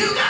You got